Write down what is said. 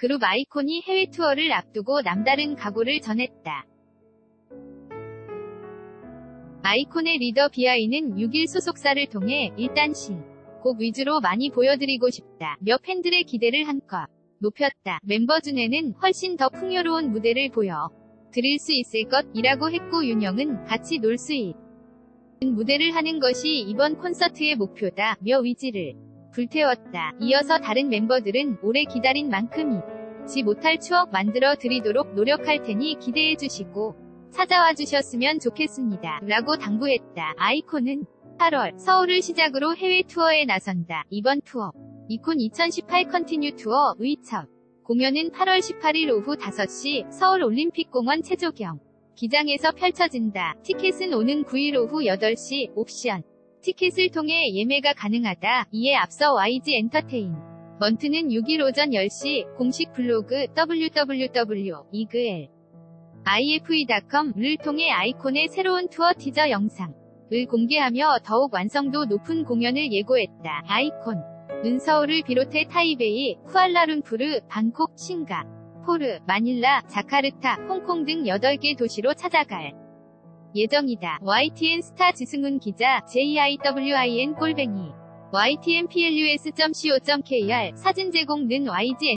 그룹 아이콘이 해외 투어를 앞두고 남다른 각오를 전했다. 아이콘의 리더 비아이는 6일 소속사를 통해 일단 신, 곡 위주로 많이 보여드리고 싶다. 몇 팬들의 기대를 한껏 높였다. 멤버 중에는 훨씬 더 풍요로운 무대를 보여 드릴 수 있을 것이라고 했고 윤영은 같이 놀 수 있는 무대를 하는 것이 이번 콘서트의 목표다. 며 위지를 불태웠다. 이어서 다른 멤버들은 오래 기다린 만큼 잊지 못할 추억 만들어 드리도록 노력할 테니 기대해 주시고 찾아와 주셨으면 좋겠습니다. 라고 당부했다. 아이콘은 8월 서울을 시작으로 해외 투어에 나선다. 이번 투어 아이콘 2018 continue 투어의 첫 공연은 8월 18일 오후 5시 서울 올림픽공원 체조경기장에서 펼쳐진다. 티켓은 오는 9일 오후 8시 옥션 티켓을 통해 예매가 가능하다. 이에 앞서 YG 엔터테인 먼트는 6일 오전 10시 공식 블로그 www.i글 ife.com을 통해 아이콘의 새로운 투어 티저 영상을 공개하며 더욱 완성도 높은 공연을 예고했다. 아이콘 는 서울을 비롯해 타이베이, 쿠알라룸푸르, 방콕, 싱가, 포르, 마닐라, 자카르타, 홍콩 등 8개 도시로 찾아갈 예정이다. YTN 스타 지승훈 기자, JIWIN 꼴뱅이, ytnplus.co.kr 사진 제공 는 YG